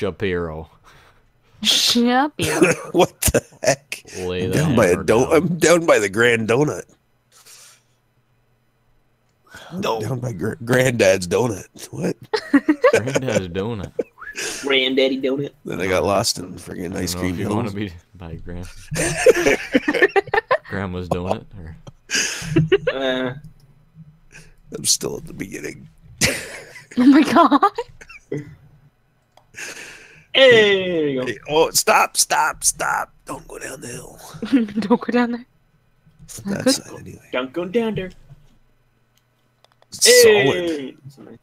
Shapiro. Shapiro. what the heck? Lay I'm down by a hammer do- down. I'm down by the Grand Donut. No. Down by gr- Granddad's Donut. What? Granddad's donut. Granddaddy donut. Then I got lost in friggin' I ice don't cream you want to be by grand grandma's donut or Uh, I'm still at the beginning. oh my god. hey, there you go. Hey, oh, stop! Stop! Stop! Don't go down the hill. Don't go down there. not That good. side anyway. Don't go down there. It's solid. Hey.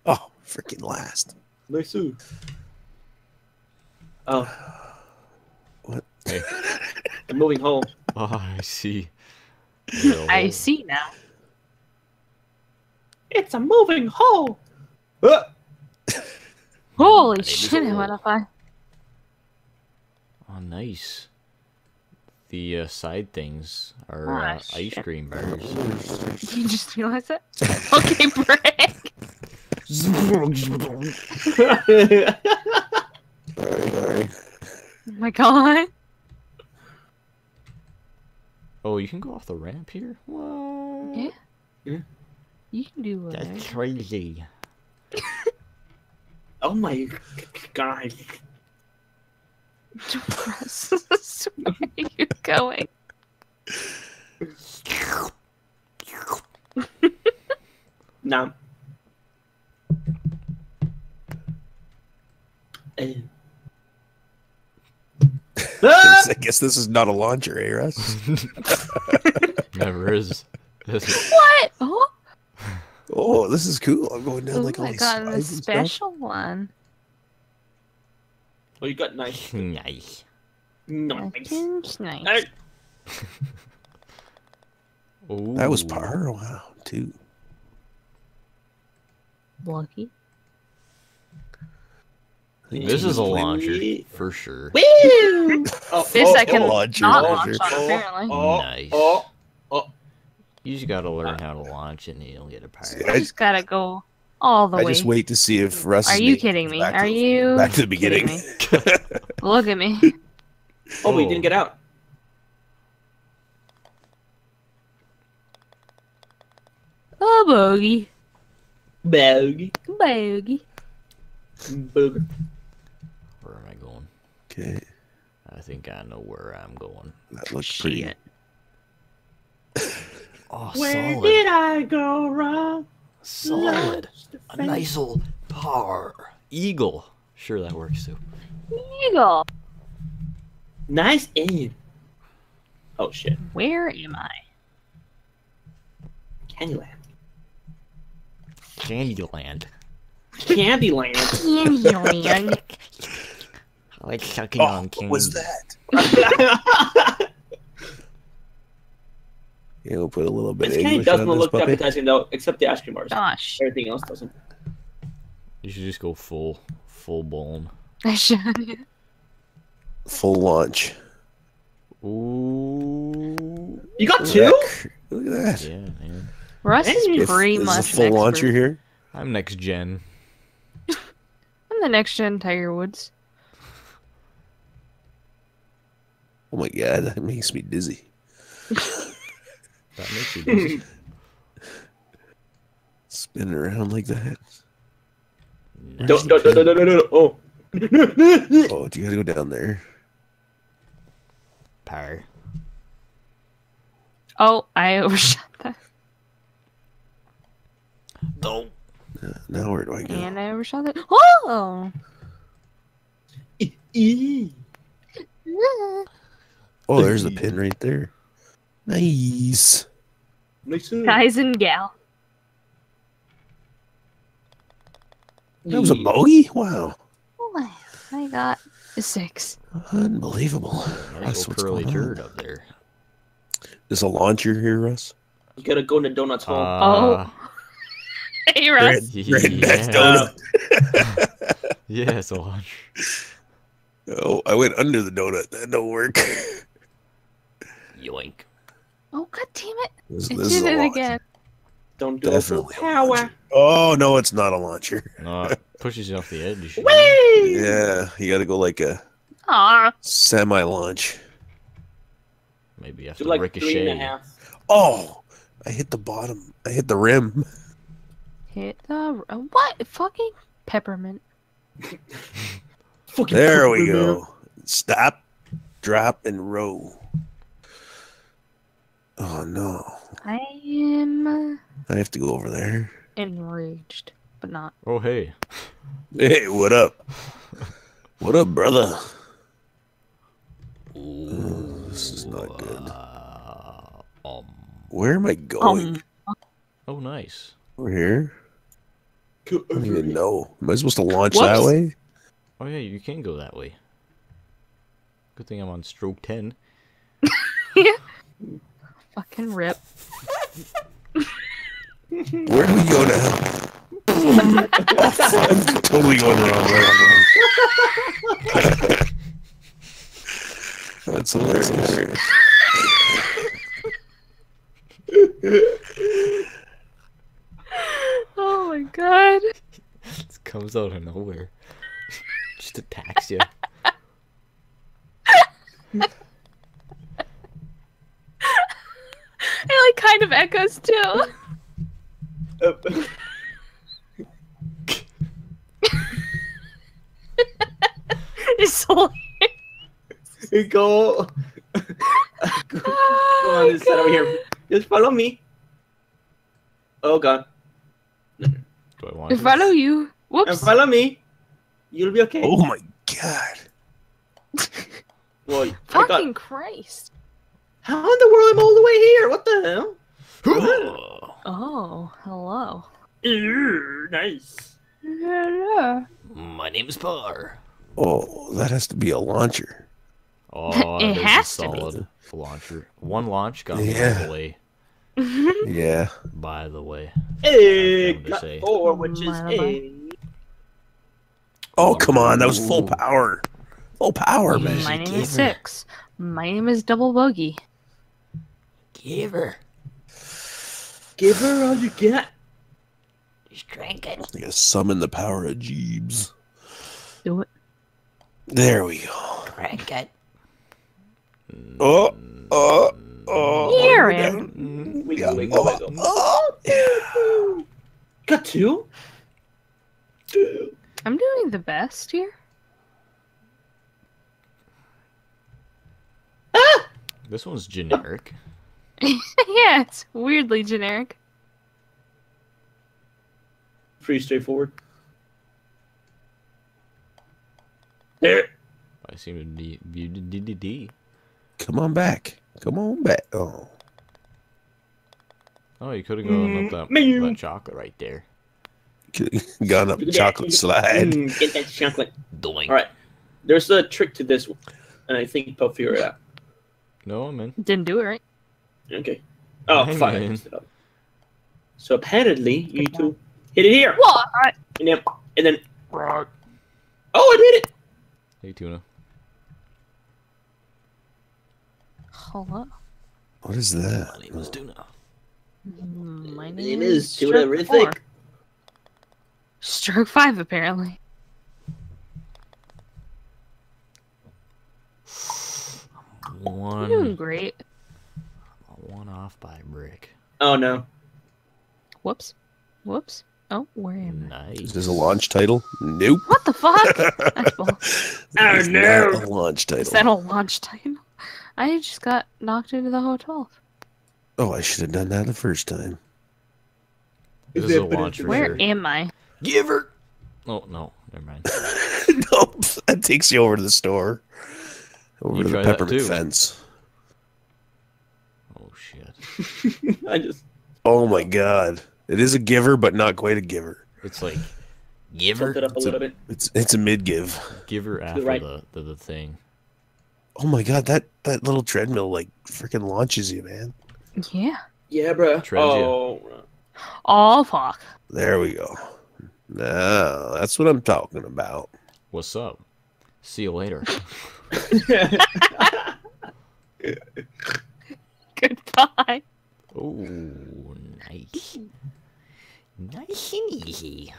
Oh, freaking last. Nice. ooh. Oh, What? Hey. the moving hole. oh I see. I see now. It's a moving hole. Uh, Holy shit, I old. went up high. Oh nice. The uh, side things are Ah, uh, ice cream bars. You just realized it? Okay, break. Sorry, sorry. Oh my god. Oh, you can go off the ramp here? What? Yeah. Yeah. You can do whatever. That's crazy. oh my god. Russ, where are you going? Nah. Eh. Ah! I guess this is not a launcher, eh, Russ? Never is. This- What? Oh, Oh, this is cool. I'm going down Ooh, like all I these got a slides stuff. special one. Oh, you got nice. nice. Nice. Nice. Hey, That was Ooh. par. Wow, too. Lucky. This is a launcher for sure. Woo! Oh, This oh, I can oh, launcher, not launcher. launch on, apparently. Oh, oh Nice. Oh, oh, You just gotta learn uh, how to launch it and you'll get a See, power. I just gotta go all the I way. just wait to see if Russ. Are is you kidding me? Are to- you back to the beginning? Look at me. oh, we didn't get out. Oh, bogey. Bogey. Bogey. Booger. Where am I going? okay, I think I know where I'm going. that looks pretty. Oh, Where solid. did I go wrong? Solid. A nice old par. Eagle. Sure, that works too. Eagle. Nice aim. Oh shit. Where am I? Candyland. Candyland. Candyland. Candyland. I like sucking Oh, on what was that? Yeah, we'll put a little bit this of candy English doesn't on this look puppy. appetizing though, except the ice cream bars. Gosh. Everything else doesn't. You should just go full, full blown. I should. Full launch. Ooh. You got two? that. Look at that. Yeah, man. Russ is If- pretty Is much this a full an launcher expert. here? I'm next gen. I'm the next gen Tiger Woods. Oh my god, that makes me dizzy. That makes you dizzy. Spinning around like that. Nice. Don't, don't, don't, don't, don't, don't, Oh. Oh, do you gotta go down there? Power. Oh, I overshot that. Don't. Uh, now where do I go? And I overshot that. Oh! Oh, there's the pin right there. Nice. Nice. one. Guys and gal. That was a bogey? Wow. Oh, I got a six. Unbelievable. Nice Russ, what's curly going on? turd up there. Is a launcher here, Russ? You gotta go in the donuts hole. Uh, Hey, Russ. Granddad's Yeah. donut. Yeah, it's a launch. Oh, I went under the donut. That don't work. Yoink. Oh, god damn it. This, I this is did it again. Don't do Definitely. it for power. Oh, no, it's not a launcher. No, it's not a launcher. No, it pushes you off the edge. Whee! Yeah, you got to go like a Aw. semi launch. Maybe you have Do to like ricochet. three and a half. Oh, I hit the bottom. I hit the rim. Hit the uh, what? Fucking peppermint. Fucking There we go. Stop, drop, and roll. Oh no. I am I have to go over there. enraged, but not. Oh hey, Hey, what up? What up, brother? Oh, this is not good. Uh, um. Where am I going? Um, Oh nice. Over here? Go I don't even know. Am I supposed to launch that way? Oh yeah, you can go that way. Good thing I'm on stroke ten. fucking rip. Where do we go now? I'm totally going the wrong way. That's hilarious. Oh my god. It comes out of nowhere. Just attacks you. It like kind of echoes too. It's so go. go on oh, this side over here. Just follow me. Oh god. Do I want to? follow you. And Whoops. follow me. You'll be okay. Oh my god. Well, I got- Fucking Christ. How in the world am I all the way here? What the hell? Oh, hello. Ew, nice. Hello. My name's Par. Oh, that has to be a launcher. Oh, It has a to be. solid launcher. One launch got me Yeah. all the way. Yeah. By the way, Hey, got four, which is My a. Oh, come on. That was full power. Full power, man. My name is Giver. Six. My name is Double Bogey. give her. Give her all you got. Just drink it. You gotta summon the power of Jeebs. Do it. There we go. Drink it. Oh, oh, oh. Hear we're him. down. Wiggle, wiggle, Oh, oh. Got two? Two. I'm doing the best here. Ah! This one's generic. yeah, it's weirdly generic. Pretty straightforward. There. I seem to be be- d- d- d- Come on back. Come on back. Oh. Oh, you could have gone up that, Mm, that chocolate right there. Gone up the chocolate slide. Mm, get that chocolate. Doink. All right. There's a trick to this, one, and I think Puff figured it out. No, I'm in. Didn't do it right. Okay. Oh, Hang fuck. I on. messed it up. So apparently, you need to hit it here. What? And then, and then. Oh, I did it. Hey, tuna. Hello. What is that? My name is Tuna. Mm, My My name, name is is Tuna Stroke Rithik. Stroke five, apparently. One. You're doing great. One off by a brick. Oh no. Whoops. Whoops. Oh, where am I? Nice. Is this a launch title? Nope. What the fuck? That's. Oh, It's no. not a launch Is title. that a launch title? I just got knocked into the hotel. Oh, I should have done that the first time. This Is is a launch for Where sure. am I? Give her. Oh no, never mind. nope. That takes you over to the store. Over You to the try that peppermint too. fence. Oh. I just. Oh my god. It is a giver, but not quite a giver. It's like giver. her, it up a It's little bit. It's it's a mid give. Giver her after right. the, the the thing. Oh my god, that that little treadmill like freaking launches you, man. Yeah. Yeah, bro. Tread you. Oh. Oh, fuck. There we go. Now that's what I'm talking about. What's up? See you later. Goodbye. Oh, nice. Nice and easy.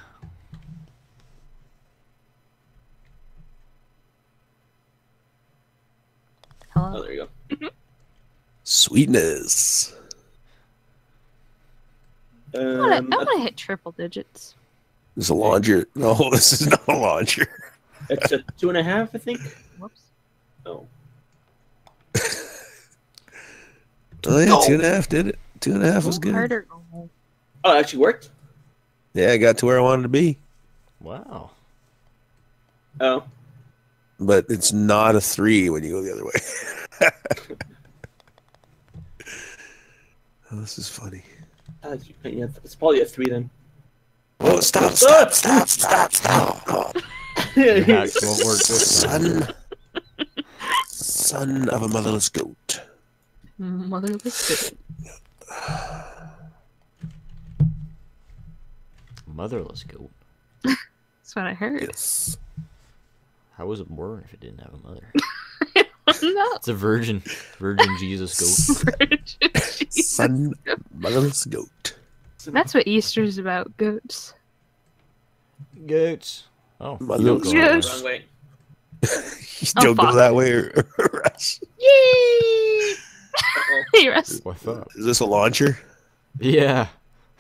Hello? Oh, there you go. Mm-hmm. Sweetness. Um, I want to hit triple digits. There's a launcher. No, this is not a launcher. it's a two and a half, I think. Whoops. Oh. Oh yeah, No. two and a half did it. Two and a half was good. harder. Oh, it actually worked. Yeah, I got to where I wanted to be. Wow. Oh, But it's not a three when you go the other way. oh, this is funny. uh, yeah, it's probably a three then. Oh, stop, stop, stop, stop, stop. Oh, Your hacks won't work son. Son of a motherless goat. Motherless goat. Motherless goat. That's what I heard. Yes. How was it born if it didn't have a mother? no. It's a virgin, virgin Jesus goat. Jesus. Son motherless goat. That's what Easter's about. Goats. Goats. Oh, you Motherless don't go that goats. way. Wrong way. You Oh, don't go that way, Russ. Yay! Uh-oh. Hey, Russ. What's up? Is this a launcher? Yeah.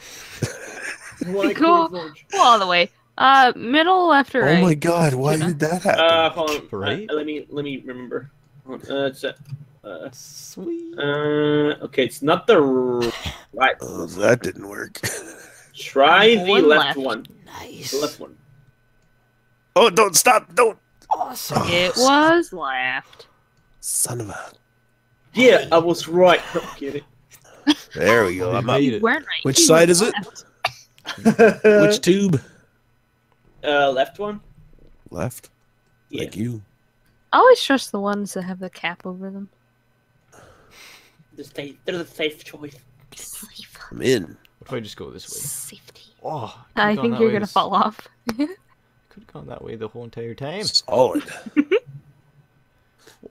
Why Cool. cornforge? Go all the way. Uh, middle, left, or right? Oh my god, why Yeah. did that happen? Uh, hold on. Right? Uh, let me let me remember. Hold on. Uh, it's a, uh, Sweet. uh, okay, it's not the right. oh, that didn't work. Try the One left, left. one. Nice. The left one. oh, don't stop, don't. Awesome. It was left. Son of a. Yeah, I was right. Get it. There we go. I'm up. Made You it. weren't right. Which You side is it? left. Which tube? uh, left one? Left. Yeah. Thank you. I always trust the ones that have the cap over them. The safe, they're the safe choice. Safe. I'm in. What if I just go this way? Safety. Oh, I think you're gonna fall off. Could have gone that way the whole entire time. Solid.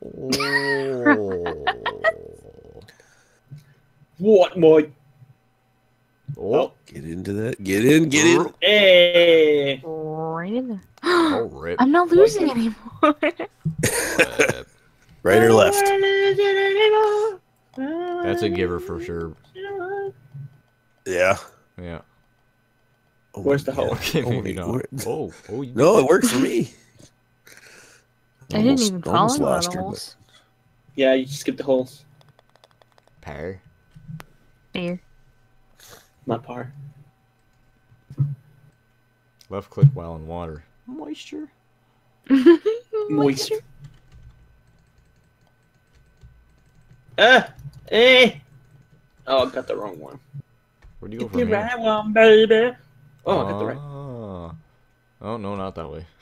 Oh. What, my? Oh, oh. Get into that. Get in. Get in. Hey! right in there. Oh, rip. I'm not losing anymore. Right or left? That's a giver for sure. Yeah. Yeah. Oh Where's the hole? God. Oh, maybe wait, not. where- Oh, oh. You No, it worked for me. I didn't even follow almost a lot lost of her, but- holes. Yeah, you skip the holes. Pair. Here. Not par. Left click while in water. Moisture. Moist. Ah! Eh! Oh, I got the wrong one. Where do you go Get from the here? right one, baby. Oh, I got the right. Ah. Oh no, not that way.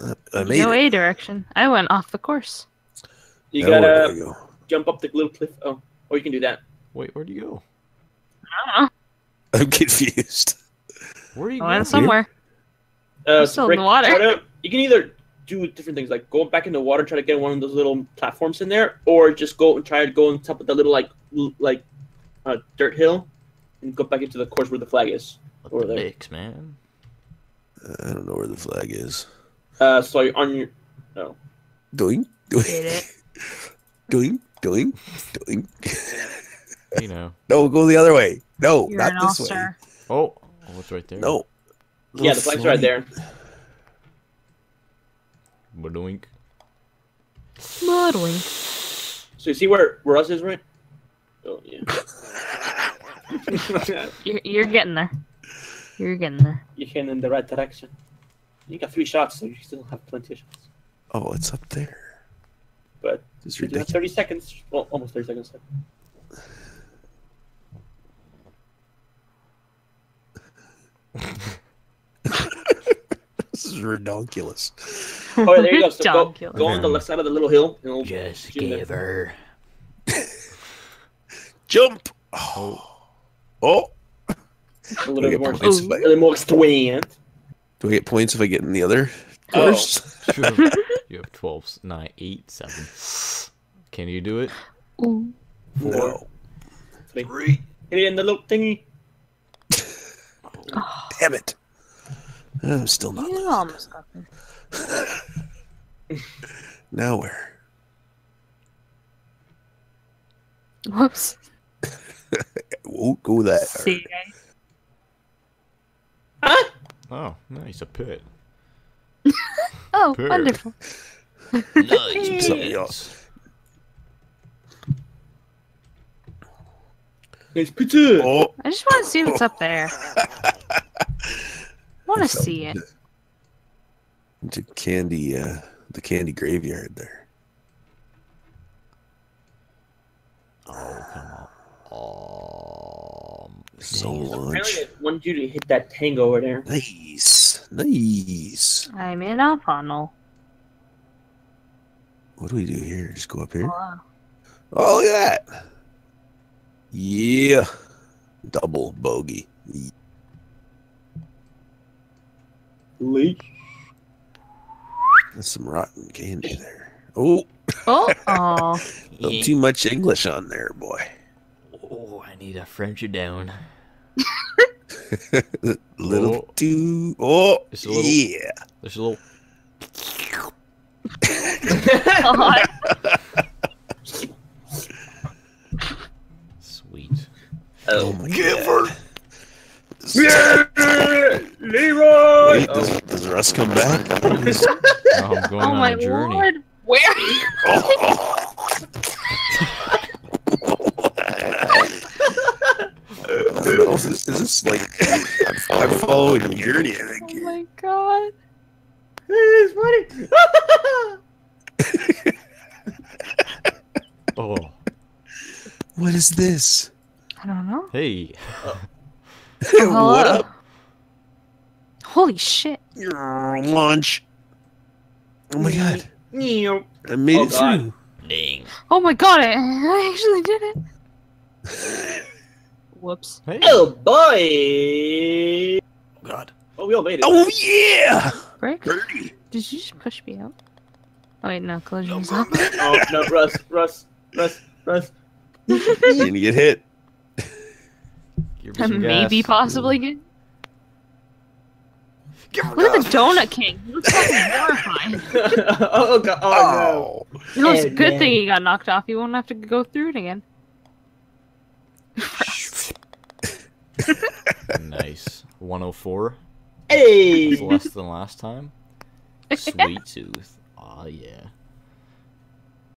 I You made go it. a direction. I went off the course. You That worked. Gotta you go. jump up the little cliff. Oh, or you can do that. Wait, where'd you go? I don't know. I'm confused. Where are you I going? went somewhere. Uh, I'm still in the water. to- you can either do different things, like go back in the water, try to get one of those little platforms in there, or just go and try to go on top of the little like like uh, dirt hill, and go back into the course where the flag is. What Over the there. dicks, man? I don't know where the flag is. Uh, so you're on your Doing, doing, doing, doing, doing. You know. No, go the other way. No, You're not an this way. all-star. Oh, oh, it's right there. No. yeah, the flag's right there. Badoink. Muddling. So you see where where us is, right? Oh yeah. You're, you're getting there. You're getting there. You're heading in the right direction. You got three shots, so you still have plenty of shots. Oh, it's up there. But It's you do have ridiculous. thirty seconds. Well, almost thirty seconds. This is redonkulous. Oh, yeah, there you go. So go, go on the left side of the little hill. And it'll Just shoot it. give her. Jump. Oh. Oh. a little bit more, oh. a little more strand. Do I get points if I get in the other Oh. course? you have, you have 12, s- 9, 8, 7. Can you do it? Ooh. No. Three. Hit it in the little thingy. Oh, Damn it. I'm still not. you almost got there. Now where? Whoops. Won't go that. See, Huh? Oh, nice, a pit. Oh, Purr. wonderful. Nice Something else. It's pizza. Oh, I just want to see what's up there. I want to see it. into candy, uh, the candy graveyard there. Oh, come on. Oh, So dang it. Apparently, much. they wanted you to hit that tango over there. Nice, nice. I'm in a funnel. What do we do here? Just go up here. Wow. Oh, look at that. Yeah. Double bogey. Leak. That's some rotten candy there. Oh, Oh, oh. a little too much English on there, boy. Oh, I need to French it down. little Oh. too. Oh, Just a little- yeah. There's a little. Sweet. Oh my Give god. Yeah! Leroy! Wait, does, does Russ come back? Now I'm going Oh on my a journey. lord. Where are oh you? I don't know if this, is this like I'm, I'm following Journey, I think. Oh my god. It's funny. Oh, What is this? I don't know. hey. Oh, what hello. up? Holy shit. Launch. Oh my god. Meow. I made Oh it God. through. Dang. Oh my god, I, I actually did it. Whoops. Hey. Oh boy! God. Oh, we all made it. Oh yeah! Brick, Birdie. did you just push me out? Oh wait, no, collision's up. Oh no, Russ, Russ, Russ, Russ. You're gonna get hit. Give Maybe gas. possibly good. Give her Look at the donut king. He looks fucking horrifying. oh god! Oh, Oh. You know, it's a good man. thing he got knocked off. He won't have to go through it again. Nice. 104. no! Hey! That's less than last time. Sweet tooth. Aw, yeah.